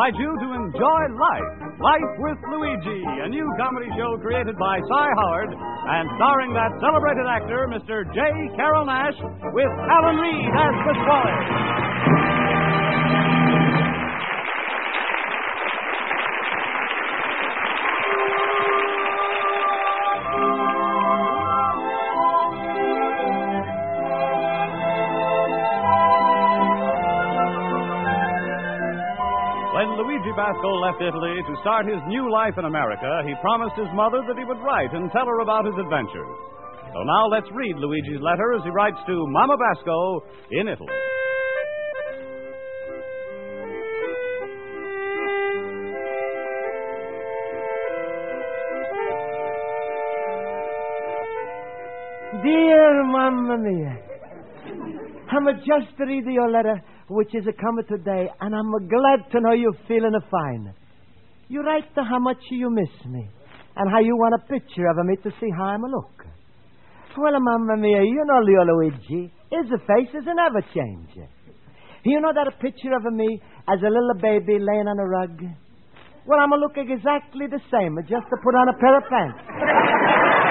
invite you to enjoy Life, Life with Luigi, a new comedy show created by Cy Howard and starring that celebrated actor, Mr. J. Carrol Naish, with Alan Reed as Pasquale. Basco left Italy to start his new life in America, he promised his mother that he would write and tell her about his adventures. So now let's read Luigi's letter as he writes to Mama Basco in Italy. Dear Mamma Mia, I'm just reading your letter, which is a coming today, and I'm glad to know you're feeling fine. You write to how much you miss me, and how you want a picture of me to see how I'm a look. Well, Mamma Mia, you know Leo Luigi, his face is never change. You know that a picture of me as a little baby laying on a rug? Well, I'm a look exactly the same, just to put on a pair of pants.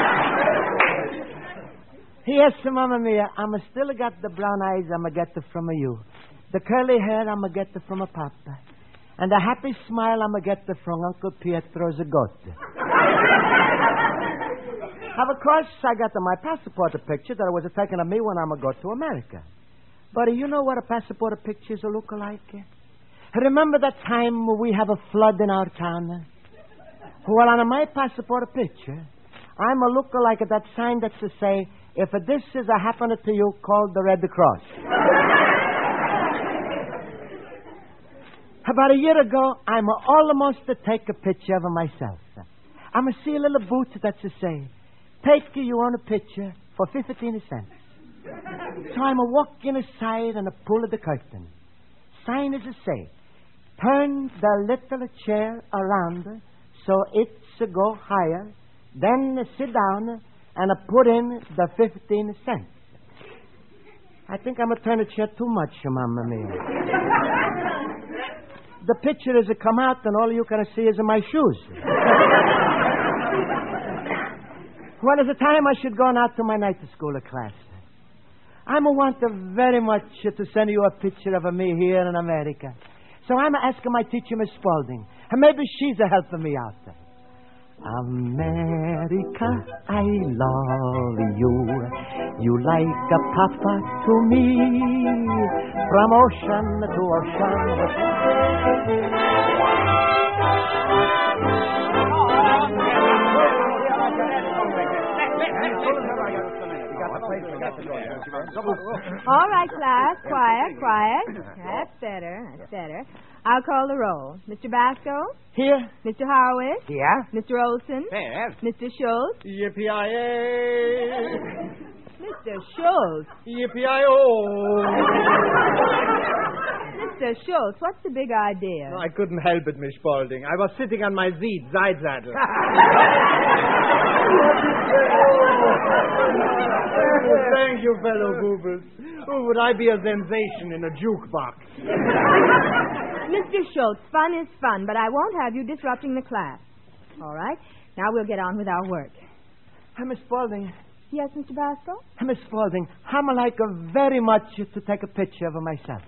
Yes, Mamma Mia, I'm still got the brown eyes I'm a get from you. The curly hair I'm a get from a papa. And the happy smile I'm a get from Uncle Pietro Zagotta. of course, I got my passport picture that was taken of me when I'm a go to America. But you know what a passport pictures look like? Remember that time we have a flood in our town? Well, on my passport picture, I'm a look like that sign that's to say, if this is a happening to you, call the Red Cross. About a year ago, I'm almost to take a picture of myself. I'm a see a little boot that's to say, take you on a picture for 15 cents. So I'm a walking aside and a pull of the curtain. Sign is to say, turn the little chair around so it's a go higher, then sit down and put in the 15 cents. I think I'm to turn the chair too much, Mamma Mia. The picture is to come out, and all you can see is in my shoes. well, it's the time I should go out to my night school class. I'm a want very much to send you a picture of me here in America. So I'm asking my teacher, Miss Spaulding, and maybe she's a helping me out. America, I love you. You like a papa to me, from ocean to All right, class. Quiet, quiet. That's better. That's better. I'll call the roll. Mr. Basco? Here. Mr. Harwood? Yeah. Mr. Olson? Yes. Mr. Schultz? Yippee-yi-yay. Mr. Schultz? Yippee-yi-oh. Mr. Schultz, what's the big idea? I couldn't help it, Miss Spaulding. I was sitting on my seat, Zeitzadel. Thank you, fellow goobers. Oh, would I be a sensation in a jukebox? Mr. Schultz, fun is fun, but I won't have you disrupting the class. All right? Now we'll get on with our work. Hi, Miss Spaulding. Yes, Mr. Basco? Hi, Miss Spaulding. I'm like uh, very much to take a picture of myself.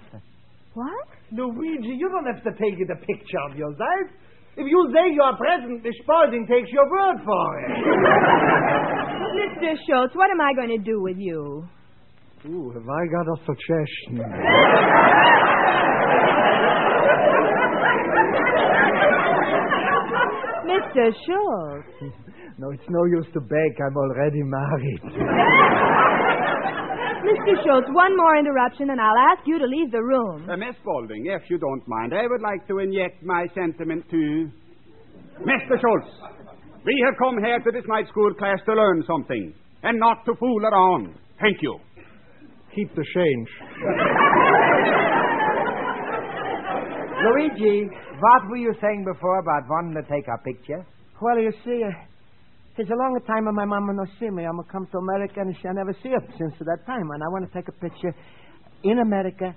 What? Luigi, you don't have to take the picture of yourself. If you say you're present, the Spaulding takes your word for it. Mr. Schultz, what am I going to do with you? Ooh, have I got a suggestion? Mr. Schultz. no, it's no use to beg. I'm already married. Mr. Schultz, one more interruption, and I'll ask you to leave the room. Uh, Miss Spaulding, if you don't mind, I would like to inject my sentiment too. Mr. Schultz, we have come here to this night school class to learn something, and not to fool around. Thank you. Keep the change. Luigi, what were you saying before about wanting to take a picture? Well, you see, uh, it's a long time and my mama no see me. I'm going to come to America and she never see her since that time. And I want to take a picture in America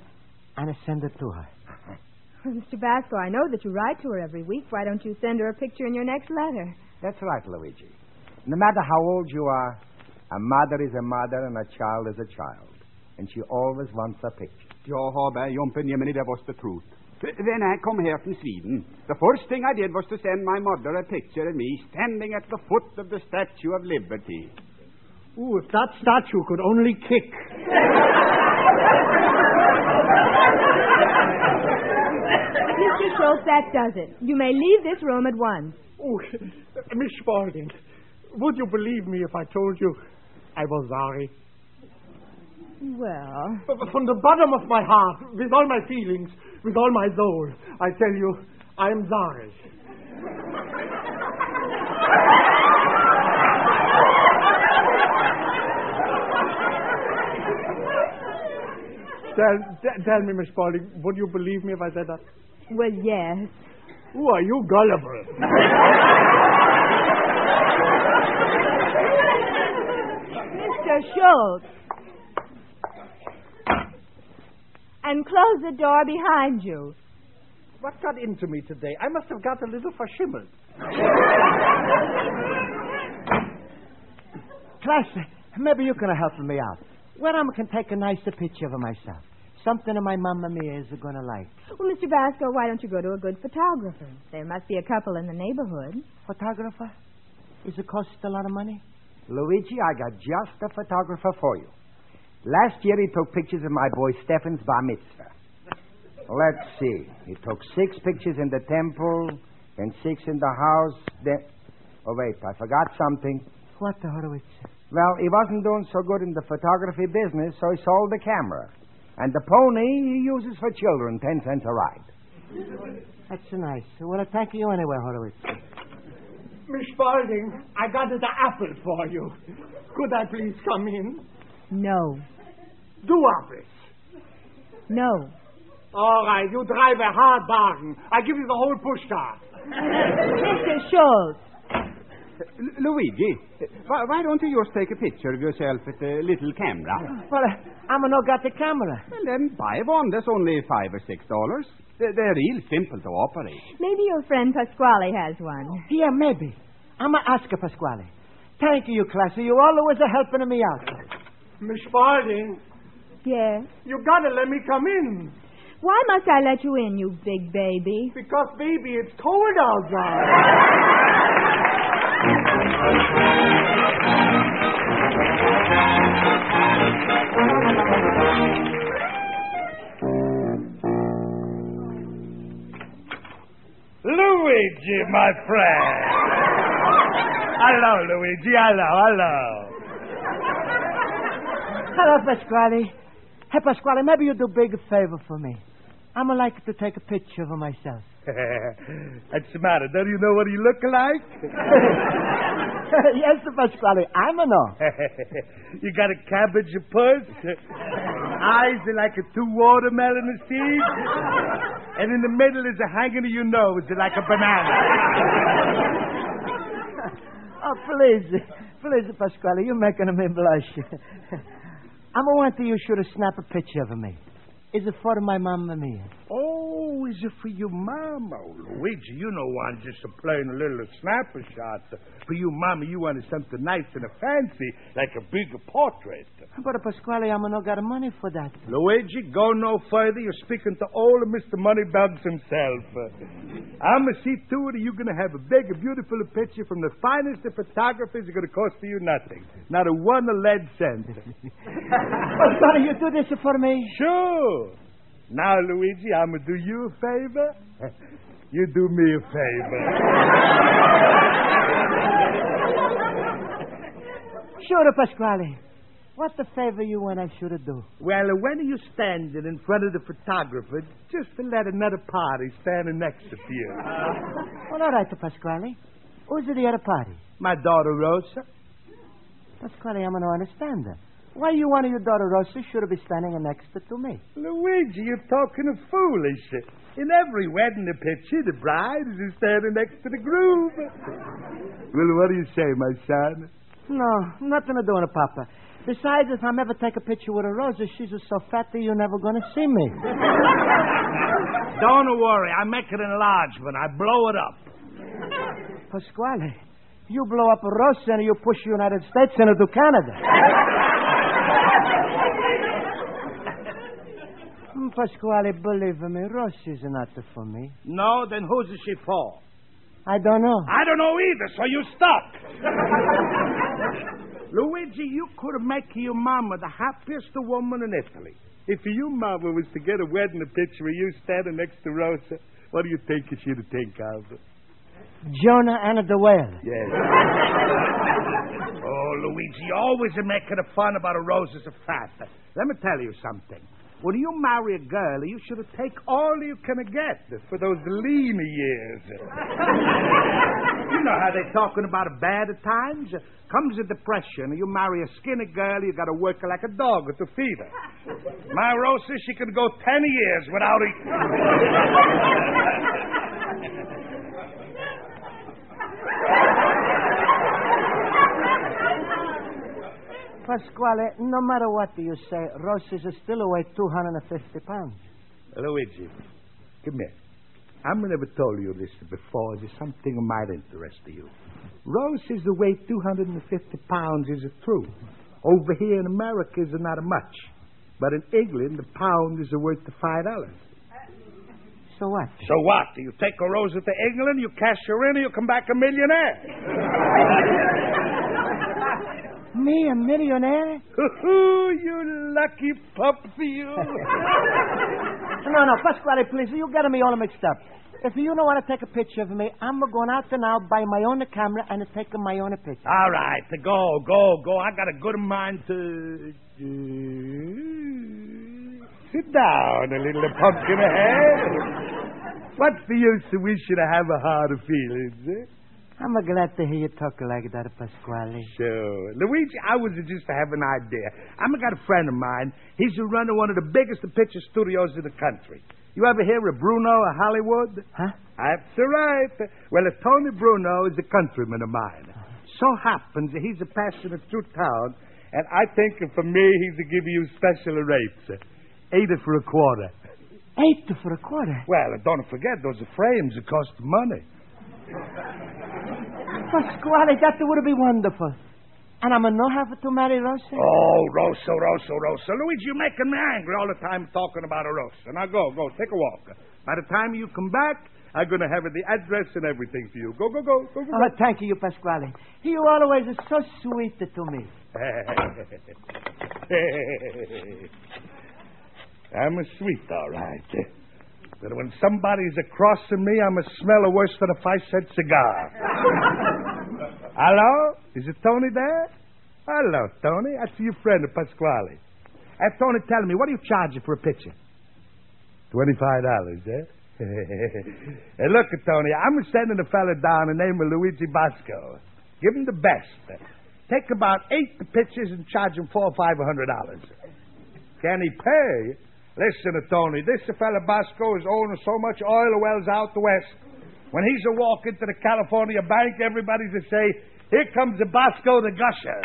and send it to her. Mr. Basco, I know that you write to her every week. Why don't you send her a picture in your next letter? That's right, Luigi. No matter how old you are, a mother is a mother and a child is a child. And she always wants a picture. Ja, Haberg, Jumpen, Jiminy, that was the truth. When I come here from Sweden, the first thing I did was to send my mother a picture of me standing at the foot of the Statue of Liberty. Ooh, if that statue could only kick. Mr. Schultz, that does it. You may leave this room at once. Oh, Miss Spaulding, would you believe me if I told you I was sorry? Well, From the bottom of my heart, with all my feelings, with all my soul, I tell you, I am sorry. tell, t- tell me, Miss Spaulding, would you believe me if I said that? well, yes. Who are you gullible? Mr. Schultz. And close the door behind you. What got into me today? I must have got a little verschimmelt. Class, maybe you can help me out. Where I can take a nicer picture of myself. Something that my mamma mia is going to like. Well, Mr. Basco, why don't you go to a good photographer? There must be a couple in the neighborhood. Photographer? Is it cost a lot of money? Luigi, I got just a photographer for you. Last year he took pictures of my boy Stefan's bar mitzvah. Let's see. He took six pictures in the temple, and six in the house. Then, oh wait, I forgot something. What the Horowitz? Well, he wasn't doing so good in the photography business, so he sold the camera. And the pony he uses for children, ten cents a ride. That's nice. Well, I thank you anyway, Horowitz. Miss Spaulding, I got the apple for you. Could I please come in? No. Do apples. No. All right, you drive a hard bargain. I give you the whole push pushcart. Mr. Schultz. L- Luigi, why, why don't you just take a picture of yourself with a little camera? Well, uh, I'm not got the camera. Well, then buy one. That's only five or six dollars. They're, they're real simple to operate. Maybe your friend Pasquale has one. Yeah, maybe. I'm going to ask Pasquale. Thank you, Classy. You always are helping me out. Miss Spaulding, Yes. you gotta let me come in. Why must I let you in, you big baby? Because, baby, it's cold outside. Luigi, my friend. hello, Luigi. Hello, hello. Hello, Pasquale. Hey, Pasquale, maybe you do a big favor for me. I'm like to take a picture of myself. What's the matter? Don't you know what he look like? yes, Pasquale, I'm a know. you got a cabbage of puss, uh, eyes are like a two watermelon seeds, and in the middle is a hanging of your nose like a banana. Oh, please, please, Pasquale, you're making me blush. I'm a want you should have snap a picture of me. Is it for my mamma mia? Oh, is it for your mama? Oh, Luigi, you know one just a plain little snapper shot. For you mama, you wanted something nice and a fancy, like a bigger portrait. But, a Pasquale, I'm not got money for that. Luigi, go no further. You're speaking to old Mr. Moneybags himself. I'm going to see to it you're going to have a big, beautiful picture from the finest of photographers. It's going to cost you nothing. Not a one a lead cent. Pasquale, you do this for me? Sure. Now, Luigi, I'm going to do you a favor. You do me a favor. Sure, Pasquale. What the favor you want I should do? Well, when are you standing in front of the photographer just to let another party standing next to you? Well, all right, Pasquale. Who's the other party? My daughter Rosa. Pasquale, I'm going to understand that. Why you want your daughter Rosa should be standing next to me? Luigi, you're talking of foolish. In every wedding picture, the bride is standing next to the groom. Well, what do you say, my son? No, nothing to do with it, Papa. Besides, if I'm ever take a picture with a Rosa, she's so fat that you're never going to see me. Don't worry. I make an enlargement. I blow it up. Pasquale, you blow up Rosa and you push the United States into Canada. Pasquale, believe me, Rosa is not for me. No, then who's she for? I don't know. I don't know either, so you stuck. Luigi, you could have made your mama the happiest woman in Italy. If your mama was to get a wedding picture of you standing next to Rosa, what do you think she'd think of? Jonah and the whale. Yes. oh, Luigi, you always are making a fun about a Rosa's a fat. Let me tell you something. When you marry a girl, you should take all you can get for those lean years. you know how they're talking about bad times? Comes a depression, you marry a skinny girl, you got to work like a dog to feed her. My Rosa, she could go ten years without eating. Pasquale, no matter what you say, Rosa is still weigh 250 pounds. Luigi, come here. I've never told you this before. There's something that might interest you. Rose is the weight 250 pounds is it true. Over here in America is not much. But in England, the pound is worth the five dollars. So what? So what? Do You take a Rosa to England, you cash her in, and you come back a millionaire. Me, a millionaire? you lucky pup, you. no, no, Pasquale, please, you got me all mixed up. If you don't want to take a picture of me, I'm going out there now buy my own camera and take my own picture. All right, to go, go, go. I got a good mind to. Sit down, a little pumpkin head. What's the use of wishing to have a heart of feelings, eh? I'm glad to hear you talk like that, Pasquale. Sure. Luigi, I was just to have an idea. I'm got a friend of mine. He's a runner of one of the biggest picture studios in the country. You ever hear of Bruno of Hollywood? Huh? That's right. Well, if Tony Bruno is a countryman of mine. So happens that he's a passionate through town, and I think for me he's to give you special rates. Eight for a quarter. Eight for a quarter? Well, don't forget, those frames cost money. Pasquale, that would be wonderful. And I'm no have to marry Rosa? Oh, Rosa, Rosa, Rosa. Luigi, you're making me angry all the time talking about a Rosa. Now go, go, take a walk. By the time you come back, I'm going to have the address and everything for you. Go, go, go, go, go. Oh, thank you, Pasquale. You always are so sweet to me. I'm a sweet, all right. But when somebody's across from me, I'm a smell worse than a five cent cigar. Hello? Is it Tony there? Hello, Tony. That's your friend, Pasquale. Hey, Tony, tell me, what are you charging for a picture? Twenty-five dollars, eh? hey, look, Tony, I'm sending a fella down the name of Luigi Bosco. Give him the best. Take about eight pictures and charge him four or five hundred dollars. Can he pay? Listen, Tony, this fella Bosco is owning so much oil wells out the west. When he's a walk into the California bank, everybody's to say, here comes the Bosco the gusher.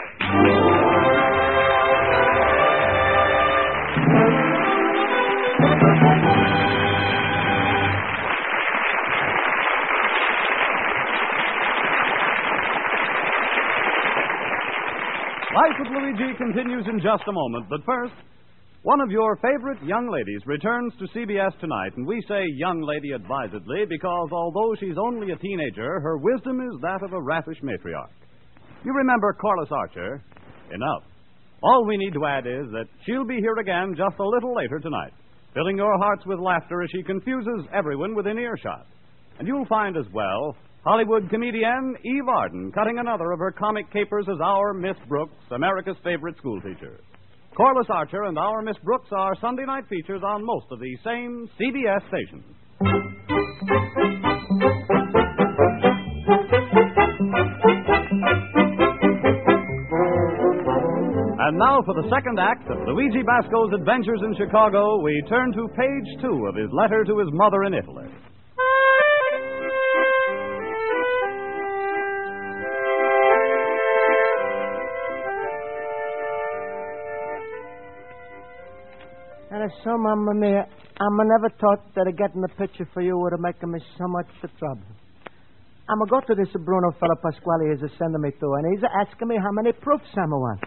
Life with Luigi continues in just a moment, but first, one of your favorite young ladies returns to CBS tonight, and we say young lady advisedly because although she's only a teenager, her wisdom is that of a raffish matriarch. You remember Corliss Archer? Enough. All we need to add is that she'll be here again just a little later tonight, filling your hearts with laughter as she confuses everyone within earshot. And you'll find as well Hollywood comedian Eve Arden cutting another of her comic capers as our Miss Brooks, America's favorite schoolteacher. Corliss Archer and our Miss Brooks are Sunday night features on most of the same CBS stations. And now for the second act of Luigi Basco's adventures in Chicago, we turn to page two of his letter to his mother in Italy. And I saw, Mamma Mia, I'm never thought that a getting a picture for you would have making me so much trouble. I'm a go to this Bruno fellow Pasquale is a sending me to, and he's asking me how many proofs I'm a want.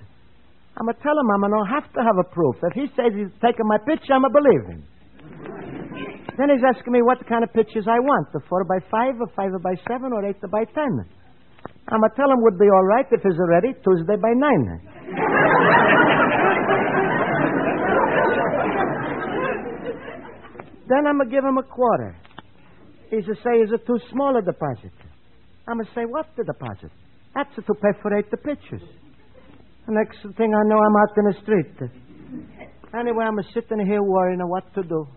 I'm to tell him I'm going to have to have a proof. If he says he's taking my picture, I'm to believe him. then he's asking me what kind of pictures I want, the 4 by 5 or 5 by 7 or 8 by 10. I'm to tell him would be all right if he's ready Tuesday by 9. Then I'm going to give him a quarter. He's to say, is it too small a deposit? I'm going to say, what's the deposit? That's to perforate the pictures. The next thing I know, I'm out in the street. Anyway, I'm sitting here worrying what to do,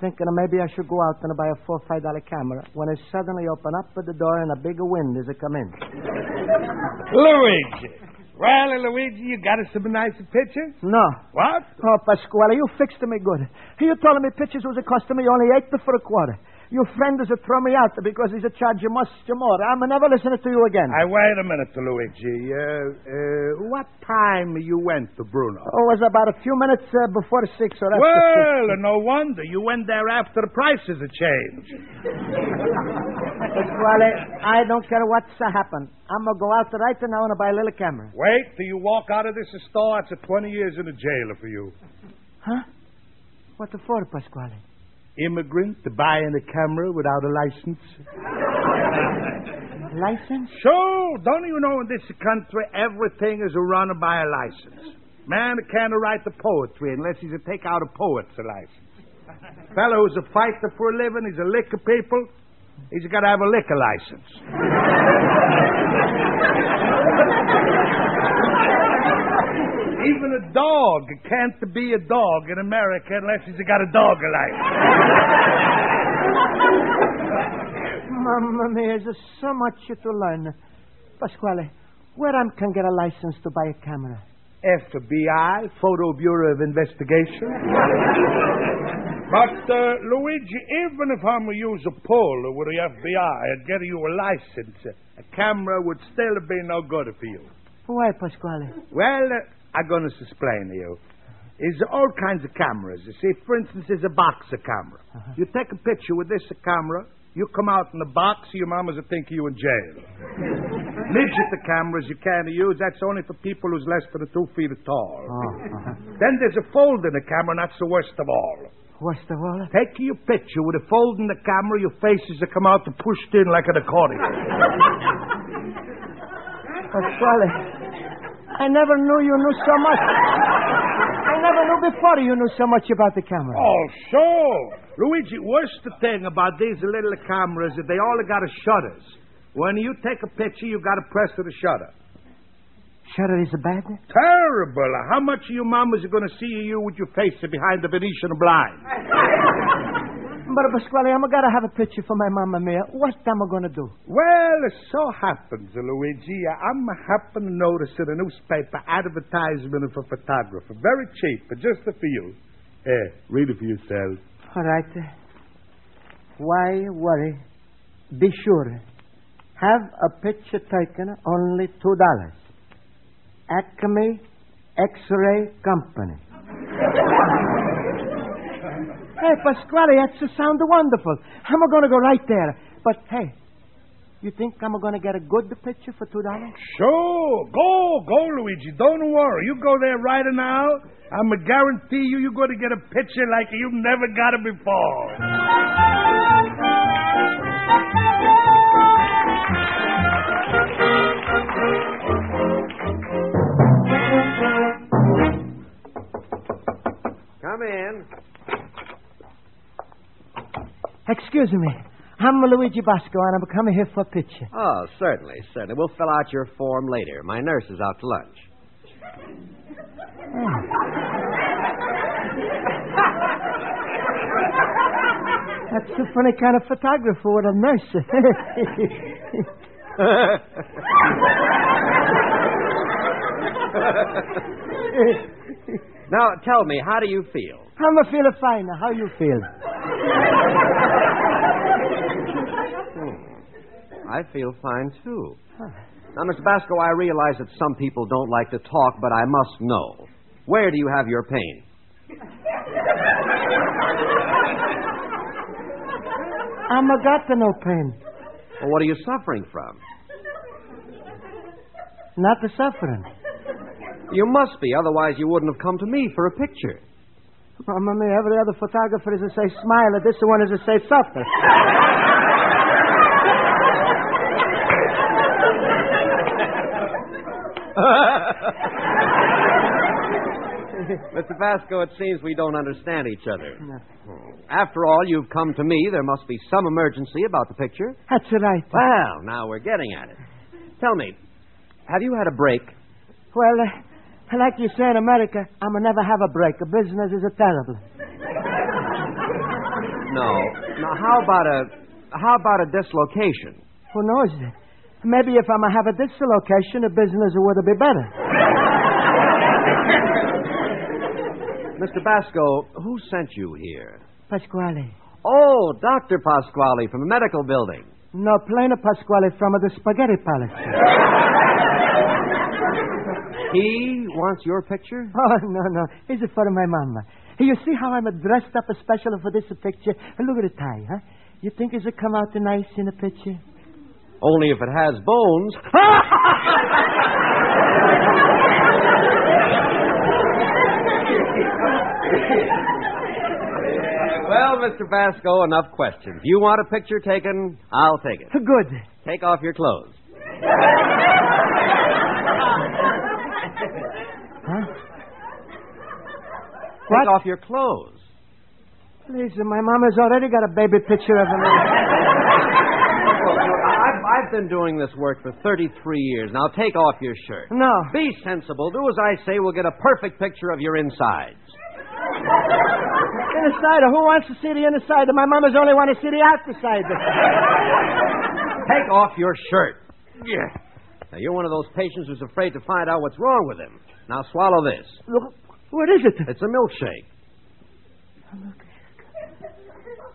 thinking maybe I should go out and buy a four five dollar camera. When I suddenly open up the door and a bigger wind is a come in. Luigi. Well, Luigi, you got us some nice pictures? No. What? Oh, Pasquale, you fixed me good. You told me pictures was costing me only eight for a quarter. Your friend is a throw me out because he's a charge you much more. I'm never listening to you again. I wait a minute, Luigi. Uh, uh, what time you went to Bruno? Oh, it was about a few minutes uh, before six or after well, six. no wonder. You went there after the prices had changed. Pasquale, I don't care what's happened. I'm going to go out right now and buy a little camera. Wait till you walk out of this store. It's a 20 years in the jail for you. Huh? What for, Pasquale? Immigrant to buying a camera without a license? license? So, don't you know in this country everything is run by a license? Man can't write the poetry unless he's a take out a poet's license. Fellow who's a fighter for a living, he's a liquor people, he's got to have a liquor license. Even a dog can't be a dog in America unless he's got a dog license. Mamma mia, there's so much to learn. Pasquale, where I can get a license to buy a camera? FBI, Photo Bureau of Investigation. but, uh, Luigi, even if I'm going to use a pull with the FBI and get you a license, a camera would still be no good for you. Why, Pasquale? Well, uh, I'm going to explain to you. Is all kinds of cameras. You see, for instance, there's a boxer camera. Uh-huh. You take a picture with this camera, you come out in the box, your mamas will think you in jail. Midget the cameras you can't use, that's only for people who's less than two feet tall. Oh, uh-huh. Then there's a fold in the camera, and that's the worst of all. Worst of all? Take your picture with a fold in the camera, your faces will come out and pushed in like an accordion. Pasquale, I never knew you knew so much. I never knew before you knew so much about the camera. Oh, sure. Luigi, worst thing about these little cameras is they all got a shutters. When you take a picture, you got to press the shutter. Shutter is a bad? Terrible. How much of your mamas are going to see you with your face behind the Venetian blind? But, Pasquale, I'm going to have a picture for my Mamma Mia. What am I going to do? Well, it so happens, Luigi, I'm happen to notice in a newspaper advertisement for a photographer. Very cheap, but just for you. Here, read it for yourself. All right. Why worry? Be sure. Have a picture taken, only two dollars. Acme X-ray Company. Hey, Pasquale, that's a sound wonderful. I'm going to go right there. But, hey, you think I'm going to get a good picture for $2? Sure. Go, go, Luigi. Don't worry. You go there right now. I'm going to guarantee you you're going to get a picture like you've never got it before. Come in. Excuse me. I'm Luigi Basco, and I'm coming here for a picture. Oh, certainly, certainly. We'll fill out your form later. My nurse is out to lunch. Oh. That's a funny kind of photographer with a nurse. now, tell me, how do you feel? I'm a feeling fine. How you feel? I feel fine, too. Now, Mr. Basco, I realize that some people don't like to talk, but I must know. Where do you have your pain? I'm a got no pain. Well, what are you suffering from? Not the suffering. You must be, otherwise you wouldn't have come to me for a picture. Mamma mia, every other photographer is to say smile, this one is to say suffer. Mr. Basco, it seems we don't understand each other. After all, you've come to me. There must be some emergency about the picture. That's right. Well, now we're getting at it. Tell me, have you had a break? Well, uh, like you say in America, I'ma never have a break. A business is a terrible. No. Now, how about a how about a dislocation? Who knows? Maybe if I'ma have a dislocation, the business would be better. Mr. Basco, who sent you here? Pasquale. Oh, Dr. Pasquale from the medical building. No, plain Pasquale from the Spaghetti Palace. He wants your picture? Oh, no, no. It's for my mama. You see how I'm dressed up especially for this picture? Look at the tie, huh? You think it'll come out nice in the picture? Only if it has bones. well, Mr. Basco, enough questions. You want a picture taken? I'll take it. Good. Take off your clothes. Huh? Take What? off your clothes. Please, my mama's already got a baby picture of me. I've, been doing this work for 33 years. Now take off your shirt. No. Be sensible. Do as I say. We'll get a perfect picture of your insides. Inside, who wants to see the inside? My mama's only want to see the outside. Take off your shirt. Yeah. Now, you're one of those patients who's afraid to find out what's wrong with him. Now, swallow this. Look, what is it? It's a milkshake.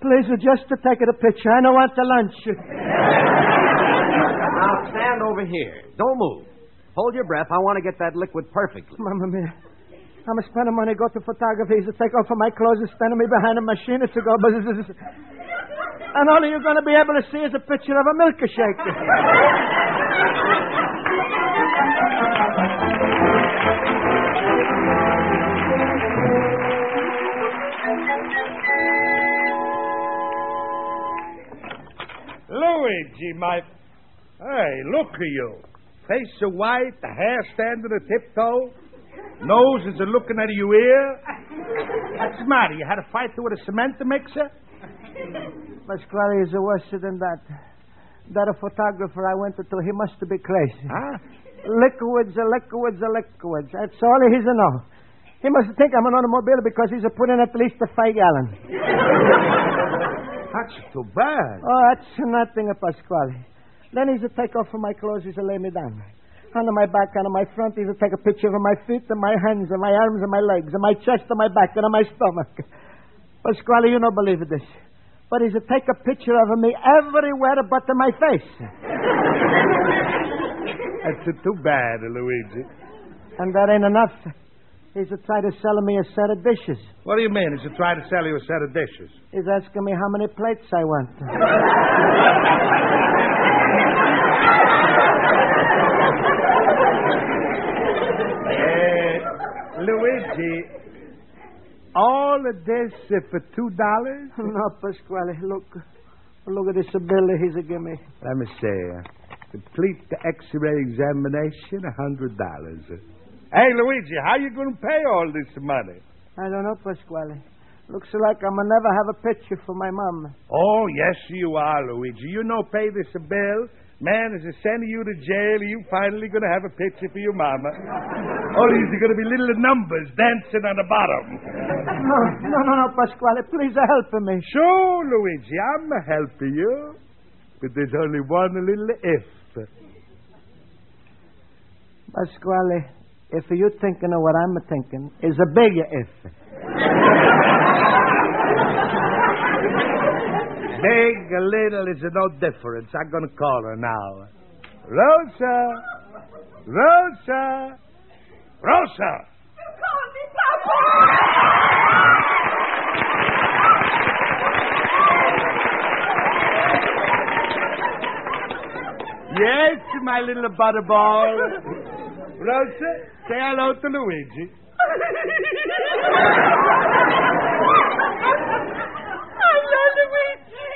Please, just to take it a picture. I don't want the lunch. Now, stand over here. Don't move. Hold your breath. I want to get that liquid perfectly. Mamma mia. I'm a spending money, go to photography, to take off of my clothes, and standing me behind a machine to go. And all you're going to be able to see is a picture of a milkshake. Luigi, my. Hey, look at you. Face so white, the hair standing a tiptoe. Nose is a looking out of your ear. What's the matter? You had a fight with a cement mixer? Pasquale is a worse than that. That a photographer I went to, he must be crazy. Huh? Liquids, uh, liquids, uh, liquids. That's all he's to know. He must think I'm an automobile because he's a putting at least a five gallon. That's too bad. Oh, that's nothing, Pasquale. Then he's to take off of my clothes, he's to lay me down. Under my back, under my front, he's to take a picture of my feet and my hands and my arms and my legs and my chest and my back and my stomach. Pasquale, you don't believe this. But he's to take a picture of me everywhere but in my face. That's too bad, Luigi. And that ain't enough. He's to try to sell me a set of dishes. What do you mean? He's he trying to sell you a set of dishes? He's asking me how many plates I want. Uh, Luigi, all of this uh, for two dollars? no, Pasquale, look. Look at this bill he's a give me. Let me see. uh, Complete the X-ray examination, a hundred dollars. Hey, Luigi, how you going to pay all this money? I don't know, Pasquale. Looks like I'ma never have a picture for my mom. Oh, yes, you are, Luigi. You know, pay this bill. Man is sending you to jail. You finally going to have a picture for your mama. All these are going to be little numbers dancing on the bottom. No, no, no, no, Pasquale. Please help me. Sure, Luigi, I'm helping you. But there's only one little if. Pasquale, if you're thinking of what I'm thinking is a big if. big, little, is no difference. I'm going to call her now. Rosa! Rosa! Rosa! You called me, Yes, my little butterball. Rosa, say hello to Luigi. Hello, Luigi.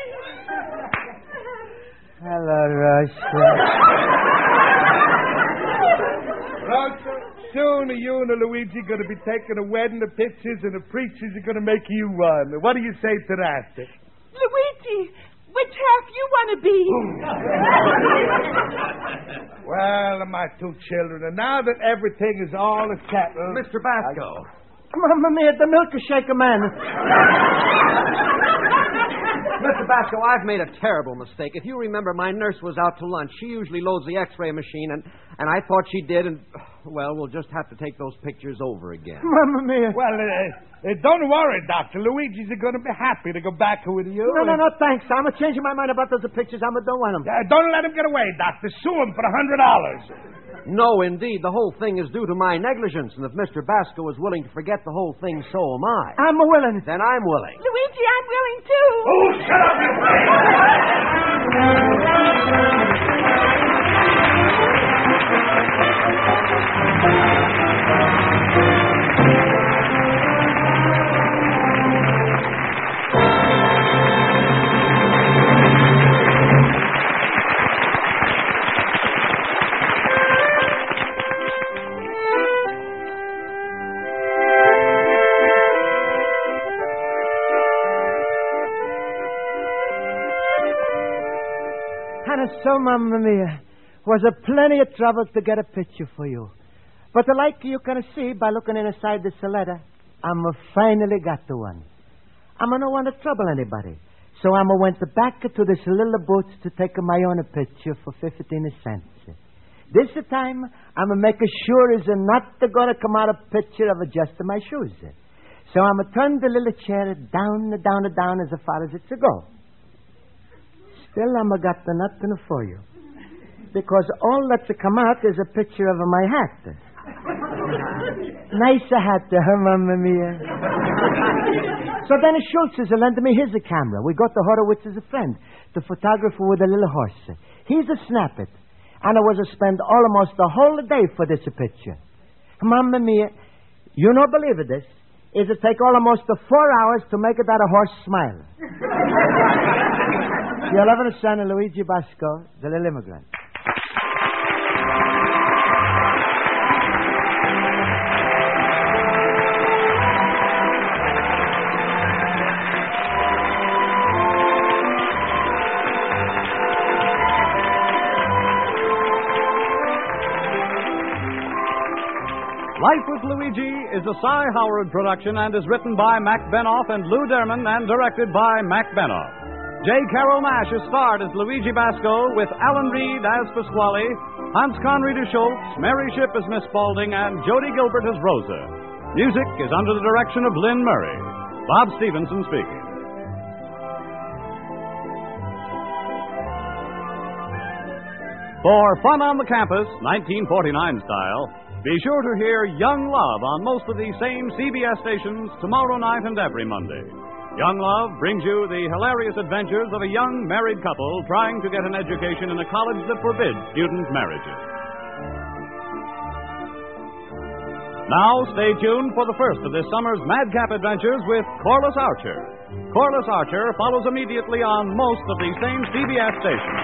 Hello, Rosa. Rosa, soon you and Luigi going to be taking a wedding of pictures and the preachers are going to make you one. What do you say to that? Luigi, which half you want to be? Well, my two children, and now that everything is all settled. Uh, Mr. Basco. Mamma mia, the milk shaker man. Mr. Basco, I've made a terrible mistake. If you remember, my nurse was out to lunch. She usually loads the x ray machine, and, and I thought she did, and, well, we'll just have to take those pictures over again. Mamma mia. Well, uh, uh, don't worry, Doctor. Luigi's going to be happy to go back with you. No, no, no, thanks. I'm changing my mind about those pictures. I'm don't want them. Uh, don't let him get away, Doctor. Sue him for a hundred dollars. No, indeed. The whole thing is due to my negligence, and if Mr. Basco is willing to forget the whole thing, so am I. I'm willing. Then I'm willing. Luigi, I'm willing too. Oh, shut up, you And so, Mamma Mia, was a plenty of trouble to get a picture for you. But like you can see by looking inside this letter, I'm finally got the one. I'm don't want to trouble anybody. So I'm went back to this little booth to take my own picture for 15 cents. This time, I'm make sure is not going to come out a picture of just my shoes. So I'm turn the little chair down, down, down as far as it's a go. Still, I'm got the nothing for you. Because all that's come out is a picture of my hat. nice hat, huh, Mamma Mia? so then Schultz is lend me his a camera. We got the Horowitz as a friend, the photographer with the little horse. He's a snap it. And I was to spend almost the whole day for this picture. Mamma Mia, you not believe it, this? Is it take almost the four hours to make that a horse smile? Loving son, of Luigi Basco, the little immigrant. Life with Luigi is a Cy Howard production and is written by Mac Benoff and Lou Derman and directed by Mac Benoff. J. Carrol Naish is starred as Luigi Basco with Alan Reed as Pasquale, Hans Conried as Schultz, Mary Shipp as Miss Spaulding, and Jody Gilbert as Rosa. Music is under the direction of Lynn Murray. Bob Stevenson speaking. For Fun on the Campus, 1949 style, be sure to hear Young Love on most of these same CBS stations tomorrow night and every Monday. Young Love brings you the hilarious adventures of a young married couple trying to get an education in a college that forbids student marriages. Now, stay tuned for the first of this summer's Madcap adventures with Corliss Archer. Corliss Archer follows immediately on most of these same CBS stations.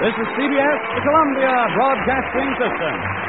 This is CBS, the Columbia Broadcasting System.